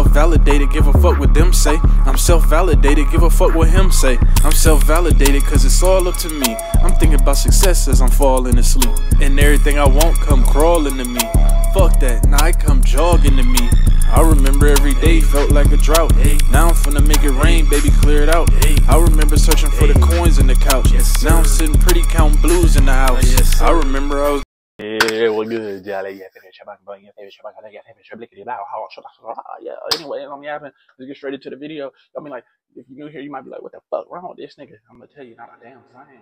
self validated, give a fuck what them say. I'm self validated, give a fuck what him say. I'm self validated, cause it's all up to me. I'm thinking about success as I'm falling asleep. And everything I want come crawling to me. Fuck that, now I come jogging to me. I remember every day felt like a drought. Now I'm finna make it rain, baby, clear it out. I remember searching for the coins in the couch. Now I'm sitting pretty counting blues in the house. I remember I was. Yeah, good? Yeah, back, yeah, back, ah, yeah, should I? Yeah, anyway, I'm yapping. Let's get straight into the video. I mean, like, if you're new here, you might be like, what the fuck wrong with this nigga? I'm gonna tell you not a damn thing.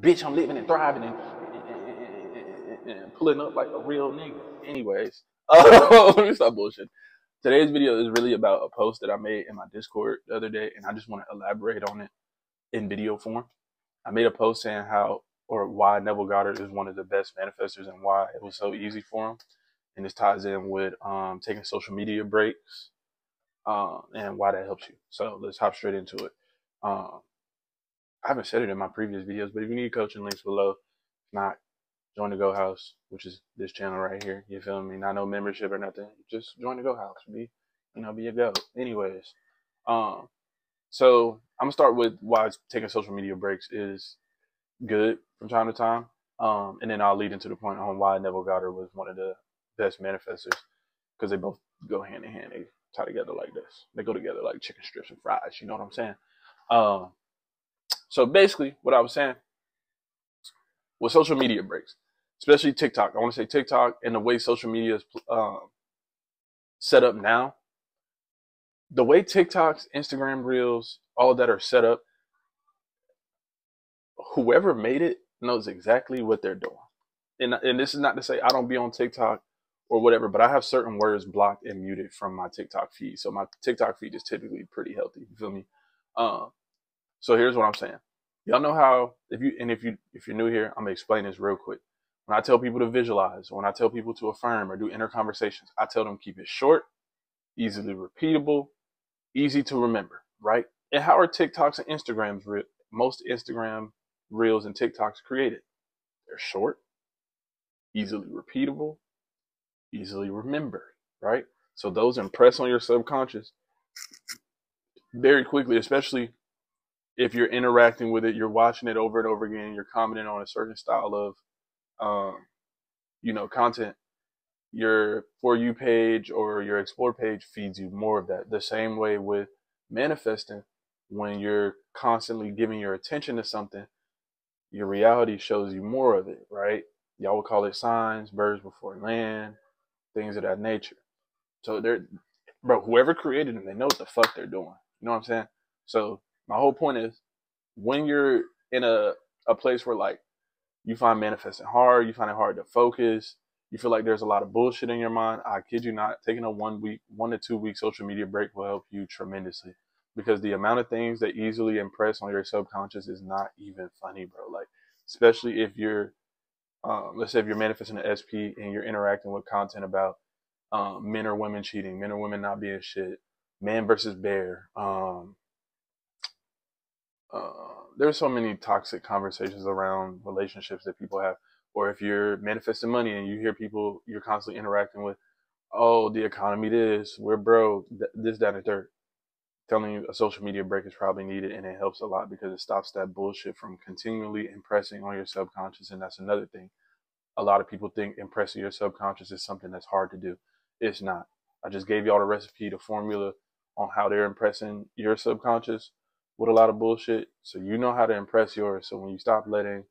Bitch, I'm living and thriving and, and, and, and pulling up like a real nigga. Anyways, oh, let me stop bullshit. Today's video is really about a post that I made in my Discord the other day, and I just want to elaborate on it in video form. I made a post saying how or why Neville Goddard is one of the best manifestors and why it was so easy for him. And this ties in with um, taking social media breaks uh, and why that helps you. So let's hop straight into it. Um, I haven't said it in my previous videos, but if you need coaching, links below. Not, join the Goat House, which is this channel right here. You feel me? Not no membership or nothing. Just join the Goat House. Be, you know, be a go. Anyways, um, so I'm gonna start with why taking social media breaks is good from time to time. Um, and then I'll lead into the point on why Neville Goddard was one of the best manifestors because they both go hand in hand. They tie together like this. They go together like chicken strips and fries. You know what I'm saying? Um, so basically, what I was saying with social media breaks, especially TikTok. I want to say TikTok and the way social media is um, set up now. The way TikToks, Instagram Reels, all that are set up, whoever made it knows exactly what they're doing. And and this is not to say I don't be on TikTok or whatever, but I have certain words blocked and muted from my TikTok feed. So my TikTok feed is typically pretty healthy. You feel me? Um, so here's what I'm saying. Y'all know how if you and if you if you're new here, I'm gonna explain this real quick. When I tell people to visualize, when I tell people to affirm or do inner conversations, I tell them keep it short, easily repeatable, easy to remember, right? And how are TikToks and Instagrams? Most Instagram reels and TikToks created. They're short, easily repeatable, easily remembered, right? So those impress on your subconscious very quickly, especially if you're interacting with it, you're watching it over and over again, you're commenting on a certain style of, um, you know, content. Your for you page or your explore page feeds you more of that. The same way with manifesting, when you're constantly giving your attention to something, your reality shows you more of it, right? Y'all would call it signs, birds before land, things of that nature. So they're, bro, whoever created them, they know what the fuck they're doing. You know what I'm saying? So my whole point is when you're in a, a place where like you find manifesting hard, you find it hard to focus, you feel like there's a lot of bullshit in your mind, I kid you not, taking a one week, one to two week social media break will help you tremendously because the amount of things that easily impress on your subconscious is not even funny, bro. Like, especially if you're, um, let's say if you're manifesting an SP and you're interacting with content about um, men or women cheating, men or women not being shit, man versus bear. Um, uh, there's so many toxic conversations around relationships that people have. Or if you're manifesting money and you hear people you're constantly interacting with, oh, the economy, this, we're broke, this, that, and third telling you a social media break is probably needed and it helps a lot because it stops that bullshit from continually impressing on your subconscious and that's another thing. A lot of people think impressing your subconscious is something that's hard to do. It's not. I just gave y'all the recipe the formula on how they're impressing your subconscious with a lot of bullshit so you know how to impress yours. So when you stop letting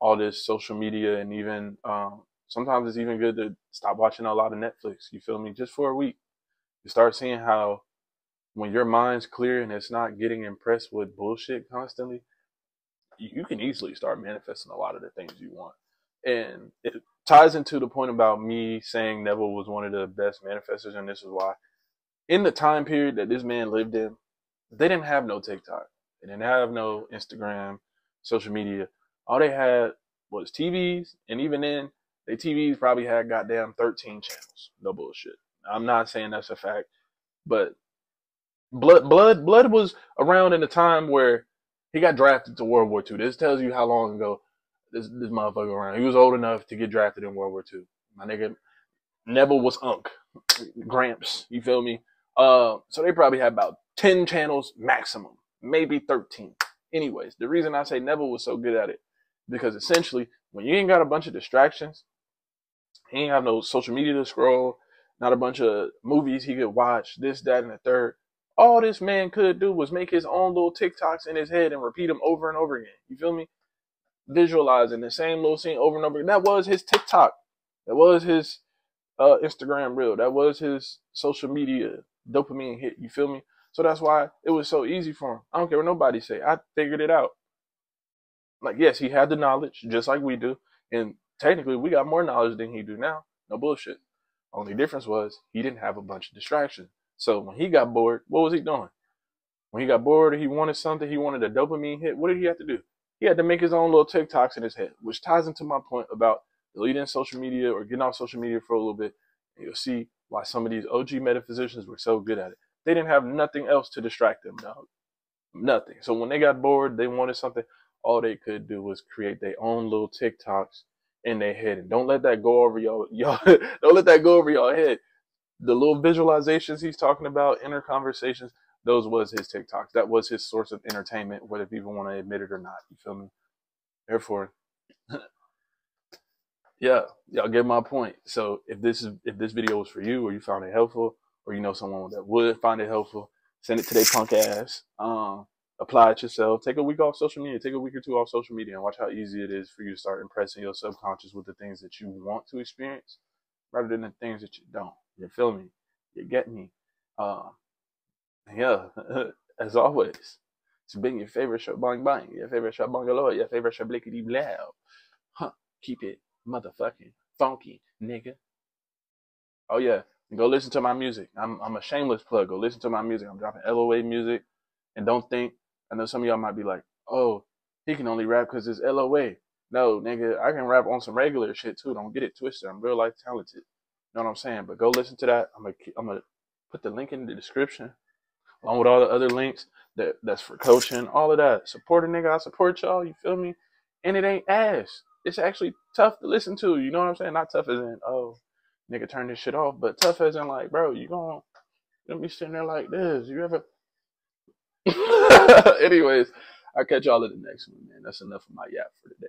all this social media and even um, sometimes it's even good to stop watching a lot of netflix you feel me just for a week. You start seeing how when your mind's clear and it's not getting impressed with bullshit constantly, you can easily start manifesting a lot of the things you want. And it ties into the point about me saying Neville was one of the best manifestors, and this is why. In the time period that this man lived in, they didn't have no TikTok. They didn't have no Instagram, social media. All they had was TVs, and even then, their TVs probably had goddamn 13 channels. No bullshit. I'm not saying that's a fact, but Blood, blood, blood was around in the time where he got drafted to World War II. This tells you how long ago this this motherfucker around. He was old enough to get drafted in World War II. My nigga Neville was Unc, Gramps. You feel me? Uh, so they probably had about 10 channels maximum, maybe 13. Anyways, the reason I say Neville was so good at it, because essentially, when you ain't got a bunch of distractions, he ain't have no social media to scroll, not a bunch of movies he could watch, this, that, and the third. All this man could do was make his own little TikToks in his head and repeat them over and over again. You feel me? Visualizing the same little scene over and over again. That was his TikTok. That was his uh, Instagram reel. That was his social media dopamine hit. You feel me? So that's why it was so easy for him. I don't care what nobody say. I figured it out. Like, yes, he had the knowledge, just like we do. And technically, we got more knowledge than he do now. No bullshit. Only difference was he didn't have a bunch of distractions. So when he got bored, what was he doing? When he got bored, he wanted something, he wanted a dopamine hit. What did he have to do? He had to make his own little TikToks in his head, which ties into my point about deleting social media or getting off social media for a little bit. You'll see why some of these OG metaphysicians were so good at it. They didn't have nothing else to distract them, dog. Nothing. So when they got bored, they wanted something. All they could do was create their own little TikToks in their head, and don't let that go over. Y'all don't let that go over y'all head. The little visualizations he's talking about, inner conversations, those was his TikToks. That was his source of entertainment, whether people want to admit it or not. You feel me? Therefore, yeah, y'all get my point. So if this is if this video was for you or you found it helpful, or you know someone that would find it helpful, send it to their punk ass. Um, apply it yourself. Take a week off social media. Take a week or two off social media and watch how easy it is for you to start impressing your subconscious with the things that you want to experience rather than the things that you don't. You feel me? You get me? Uh, yeah, as always, it's been your favorite show, bang bang, your favorite show, bungalow, your favorite show, blickety blow. Huh, keep it motherfucking funky, nigga. Oh yeah, go listen to my music. I'm I'm a shameless plug. Go listen to my music. I'm dropping LOA music, and don't think. I know some of y'all might be like, oh, he can only rap because it's LOA. No, nigga, I can rap on some regular shit too. Don't get it twisted. I'm real life talented. You know what I'm saying? But go listen to that. I'm gonna I'm gonna put the link in the description along with all the other links that that's for coaching, all of that. Support a nigga, I support y'all. You feel me? And it ain't ass. It's actually tough to listen to. You know what I'm saying? Not tough as in oh, nigga, turn this shit off, but tough as in like, bro, you gonna you be sitting there like this. You ever? Anyways, I'll catch y'all in the next one, man. That's enough of my yap for today.